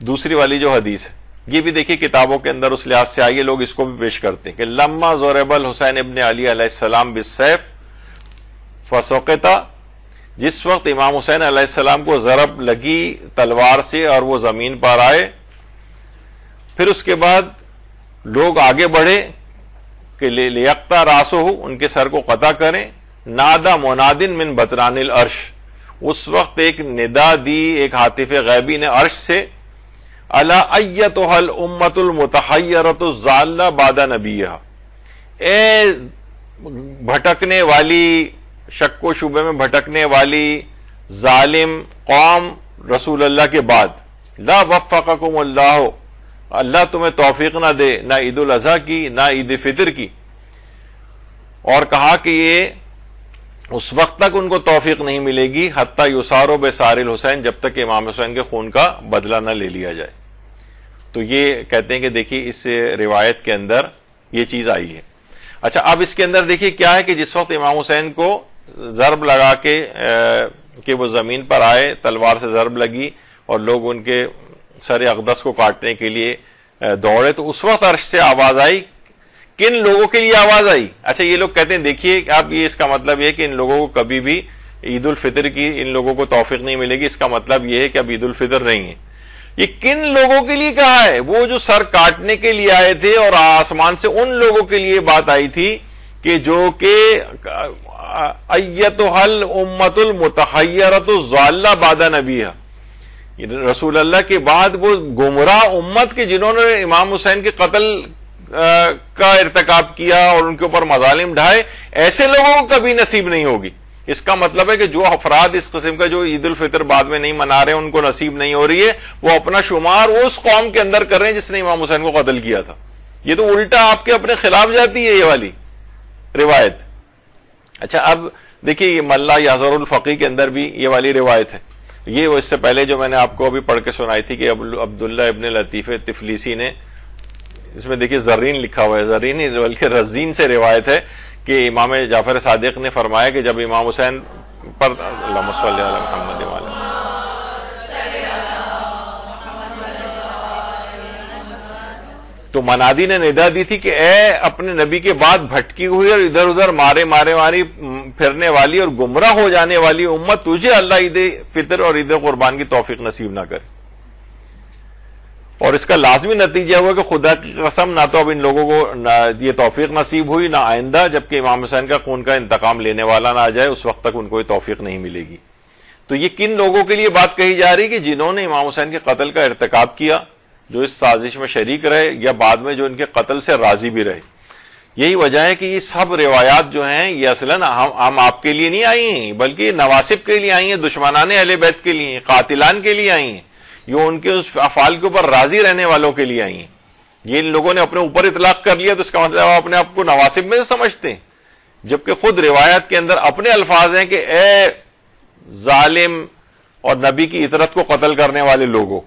दूसरी वाली जो हदीस है, ये भी देखिए किताबों के अंदर उस लिहाज से आइए, लोग इसको भी पेश करते हैं कि लम्मा जोरेबल हुसैन इबन अली सलाम बिसैफ फसोकता, जिस वक्त इमाम हुसैन अलैहिस्सलाम को जरब लगी तलवार से और वो ज़मीन पर आए, फिर उसके बाद लोग आगे बढ़े कि लियक्ता रासो हो, उनके सर को कता करें, नादा मोनादिन मिन बतरानिल अर्श। उस वक्त एक निदा दी एक हातिफ गैबी ने अर्श से अला अयतुहल उम्मतुल मुतहयरतुल्ला बादा नबिया ए, भटकने वाली शक्को शुबे में भटकने वाली जालिम कौम रसूल अल्लाह के बाद, ला वफ़कुम अल्लाह अल्लाह तुम्हें तोफीक ना दे, ना ईद अजहा की, ना ईद फितर की। और कहा कि ये उस वक्त तक उनको तोफीक नहीं मिलेगी हत्या युसारो बेसारिल हुसैन, जब तक इमाम हुसैन के खून का बदला न ले लिया जाए। तो ये कहते हैं कि देखिए, इस रिवायत के अंदर ये चीज़ आई है। अच्छा अब इसके अंदर देखिए क्या है कि जिस वक्त इमाम हुसैन को जरब लगा के कि वो ज़मीन पर आए, तलवार से जरब लगी और लोग उनके सर अकदस को काटने के लिए दौड़े तो उस वक्त अर्श से आवाज़ आई किन लोगों के लिए आवाज़ आई? अच्छा ये लोग कहते हैं, देखिए, आप, ये इसका मतलब ये कि इन लोगों को कभी भी ईद उल फितर की इन लोगों को तौफीक नहीं मिलेगी। इसका मतलब ये है कि अब ईद उल फितर नहीं है। ये किन लोगों के लिए कहा है? वो जो सर काटने के लिए आए थे और आसमान से उन लोगों के लिए बात आई थी कि जो के अयतुहल उम्मतुल मुतहयरतुल्ला बादा नबी रसूल अल्लाह के बाद वो गुमराह उम्मत के जिन्होंने इमाम हुसैन के कत्ल का इरतकाब किया और उनके ऊपर मजालिम ढाए, ऐसे लोगों को कभी नसीब नहीं होगी। इसका मतलब है कि जो अफराद इस किस्म का, जो ईद उल फितर बाद में नहीं मना रहे उनको नसीब नहीं हो रही है। वो अपना शुमार उस कौम के अंदर कर रहे हैं जिसने इमाम हुसैन को कत्ल किया था। ये तो उल्टा आपके अपने खिलाफ जाती है ये वाली रिवायत। अच्छा अब देखिए, ये मल्ला याजरुल फकी के अंदर भी ये वाली रिवायत है। ये वो इससे पहले जो मैंने आपको अभी पढ़ के सुनाई थी कि अब्दुल्ला इबन लतीफ़ तिफलीसी ने इसमें देखिए जरीन लिखा हुआ है। जरीन बल्कि रजीन से रिवायत है कि इमाम जाफ़र सादिक ने फरमाया कि जब इमाम हुसैन पर तो मनादी ने निदा दी थी कि ए, अपने नबी के बाद भटकी हुई और इधर उधर मारे मारे मारी फिरने वाली और गुमराह हो जाने वाली उम्मत तुझे अल्लाह ईद फितर और ईद कुर्बान की तोफीक नसीब ना करे। और इसका लाजमी नतीजा हुआ कि खुदा की कसम, ना तो अब इन लोगों को ये तोफीक नसीब हुई, ना आइंदा, जबकि इमाम हुसैन का खून का इंतकाम लेने वाला ना आ जाए, उस वक्त तक उनको तोफीक नहीं मिलेगी। तो ये किन लोगों के लिए बात कही जा रही कि जिन्होंने इमाम हुसैन के कत्ल का इरतकाब किया, जो इस साजिश में शरीक रहे, या बाद में जो इनके कत्ल से राज़ी भी रहे? यही वजह है कि ये सब रिवायात जो हैं, ये असलन हम हम आपके लिए नहीं आई हैं, बल्कि नवासिब के लिए आई हैं, दुश्मनान अहल के लिए कातिलान के लिए आई हैं। ये उनके उस अफाल के ऊपर राज़ी रहने वालों के लिए आई हैं। ये इन लोगों ने अपने ऊपर इतलाक कर लिया तो इसका मतलब आप अपने आप को नवासिब में समझते हैं। जबकि खुद रिवायत के अंदर अपने अल्फाज हैं कि, ए जालिम और नबी की इतरत को कत्ल करने वाले लोगों।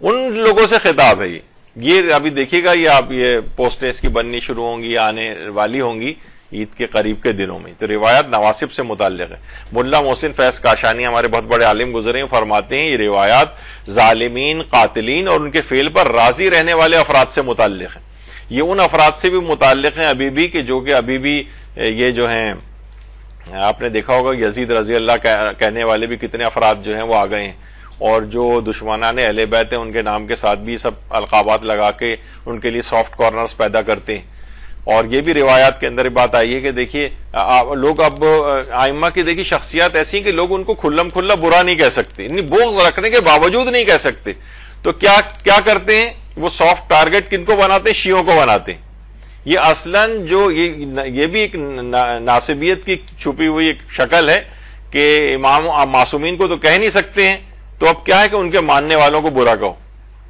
उन लोगों से खिताब है ये। ये अभी देखिएगा, ये आप, ये पोस्टें इसकी बननी शुरू होंगी, आने वाली होंगी। ईद के करीब के दिनों में। तो रिवायत नवासिब से मुतल है। मुल्ला मोहसिन फैज काशानी हमारे बहुत बड़े आलिम गुजरे हैं, फरमाते हैं, ये रिवायात जालिमीन, कातिलीन और उनके फेल पर राज़ी रहने वाले अफराद से मुतल है। ये उन अफराद से भी मुतल हैं, अभी भी, कि जो कि अभी भी ये जो हैं, आपने देखा होगा, यजीद रज़ी अल्लाह कहने वाले भी कितने अफराद जो हैं वो आ गए हैं। और जो दुश्मना ने अहले बैत हैं, उनके नाम के साथ भी सब अलकाबात लगा के उनके लिए सॉफ्ट कॉर्नर्स पैदा करते हैं। और ये भी रिवायात के अंदर बात आई है कि देखिए लोग अब आइमा की देखिए शख्सियात ऐसी कि लोग उनको खुल्लम खुल्ला बुरा नहीं कह सकते बोझ रखने के बावजूद नहीं कह सकते। तो क्या क्या करते हैं? वो सॉफ्ट टारगेट किनको बनाते हैं? शियों को बनाते हैं। ये असलन जो ये ये भी एक ना, नासिबियत की छुपी हुई एक शक्ल है कि इमाम मासूमीन को तो कह नहीं सकते हैं। तो अब क्या है कि उनके मानने वालों को बुरा कहो?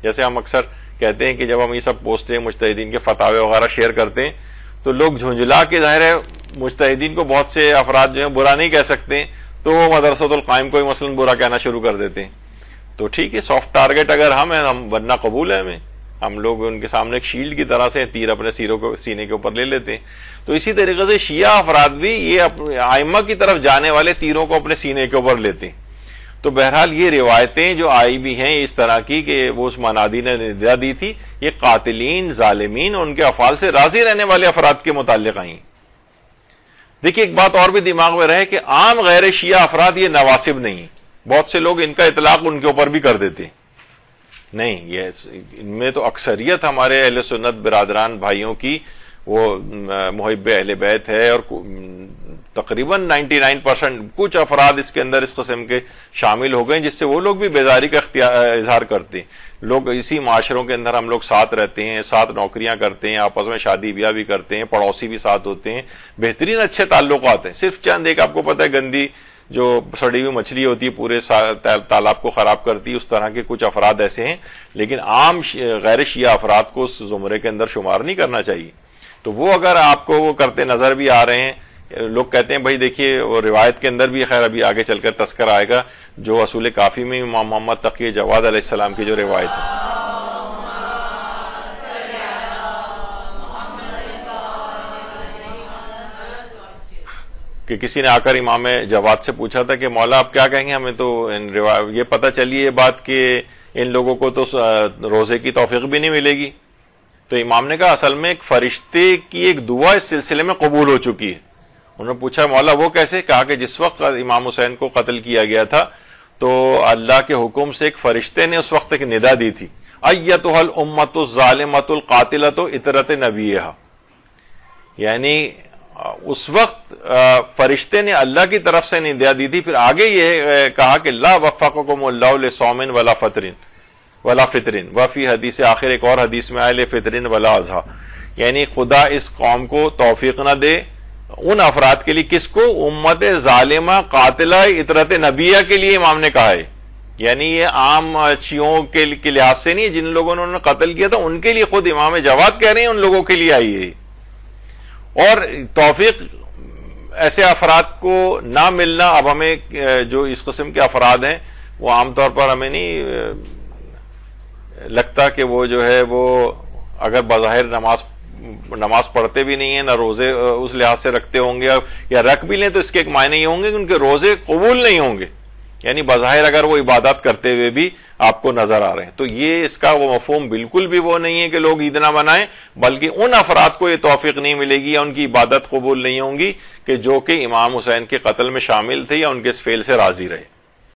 जैसे हम अक्सर कहते हैं कि जब हम ये सब पोस्टें मुश्तिन के फतावे वगैरह शेयर करते हैं तो लोग झुंझला के ज़ाहिर है मुश्तिन को बहुत से अफराद जो है, बुरा नहीं कह सकते तो वो मदरसतुल कायम को मसलन बुरा कहना शुरू कर देते हैं। तो ठीक है सॉफ्ट टारगेट अगर हम हैं, हम बनना कबूल है हमें। हम लोग उनके सामने एक शील्ड की तरह से तीर अपने सीरों को, सीने के ऊपर ले लेते हैं। तो इसी तरीके से शिया अफराद भी ये आयमा की तरफ़ जाने वाले तीरों को अपने सीने के ऊपर लेते हैं। तो बहरहाल ये रिवायतें जो आई भी हैं इस तरह की कि वो उस मनादी ने निदा दी थी, ये कातिलीन, जालिमीन उनके अफाल से राज़ी रहने वाले अफराद के मुतालिक आई देखिए, एक बात और भी दिमाग में रहे कि आम गैर शिया अफराद ये नवासिब नहीं। बहुत से लोग इनका इतलाक उनके ऊपर भी कर देते। नहीं, ये इनमें तो अक्सरियत हमारे अहल सुन्नत बिरादरान भाइयों की वो मुहब अहल बैत है और तकरीबन 99 परसेंट कुछ अफराद इसके अंदर इस कस्म के शामिल हो गए जिससे वो लोग भी बेजारी का इजहार करते हैं। लोग इसी माशरों के अंदर हम लोग साथ रहते हैं, साथ नौकरियाँ करते हैं, आपस में शादी ब्याह भी करते हैं, पड़ोसी भी साथ होते हैं। बेहतरीन अच्छे ताल्लुक हैं। सिर्फ़ चंद, एक आपको पता है, गंदी जो सड़ी हुई मछली होती है, पूरे तालाब को खराब करती है, उस तरह के कुछ अफराद ऐसे हैं। लेकिन आम गैर शिया अफराद को उस जुमरे के अंदर शुमार नहीं करना चाहिए। तो वो अगर आपको वो करते नज़र भी आ रहे हैं लोग कहते हैं, भाई देखिए, वो रिवायत के अंदर भी खैर अभी आगे चलकर तस्कर आएगा, जो असूल काफ़ी में इमाम मोहम्मद तकी जवाद अलैहिस्सलाम की जो रिवायत है. कि किसी ने आकर इमाम जवाद से पूछा था कि, मौला, आप क्या कहेंगे? हमें तो इन ये पता चली ये बात कि इन लोगों को तो रोज़े की तोफीक भी नहीं मिलेगी। तो इमाम ने कहा, असल में एक फरिश्ते की एक दुआ इस सिलसिले में कबूल हो चुकी है। उन्होंने पूछा, मौला, वो कैसे कहा कि जिस वक्त इमाम हुसैन को कत्ल किया गया था तो अल्लाह के हुक्म से एक फरिश्ते ने उस वक्त एक निदा दी थी। अयत हल उम्मत ालिमतुल कातिलत इतरत नबी यानी, उस वक्त फरिश्ते ने अल्लाह की तरफ़ से निदा दी थी, फिर आगे ये कहा कि ला वफ़ाकुम सोमिन वला फतरिन, वला फितरिन। वफ़ी हदीस आखिर एक और हदीस में आए फितरिन वला अजहा। यानी, खुदा इस कौम को तोफीक न दे उन अफराद के लिए किसको? उम्मत ालिमा कातिला इतरत नबिया के लिए इमाम ने कहा है। यानी ये आम के, के लिहाज से नहीं जिन लोगों ने उन्होंने कत्ल किया था उनके लिए खुद इमाम जवाब कह रहे हैं उन लोगों के लिए आई है। और तोफीक ऐसे अफराद को ना मिलना अब हमें जो इस किस्म के अफराद हैं वो आमतौर पर हमें नहीं लगता कि वो जो है वो अगर बाहिर नमाज़ नमाज़ पढ़ते भी नहीं है, ना रोज़े उस लिहाज से रखते होंगे, या रख भी लें तो इसके एक मायने ये होंगे कि उनके रोज़े कबूल नहीं होंगे। यानी बाहिर अगर वो इबादत करते हुए भी आपको नज़र आ रहे हैं। तो ये इसका वो मफहम बिल्कुल भी वो नहीं है कि लोग ईद ना बनाएँ बल्कि उन अफराद को ये तोफीक नहीं मिलेगी या उनकी इबादत कबूल नहीं होंगी कि जो कि इमाम हुसैन के कत्ल में शामिल थे या उनके इस फेल से राज़ी रहे।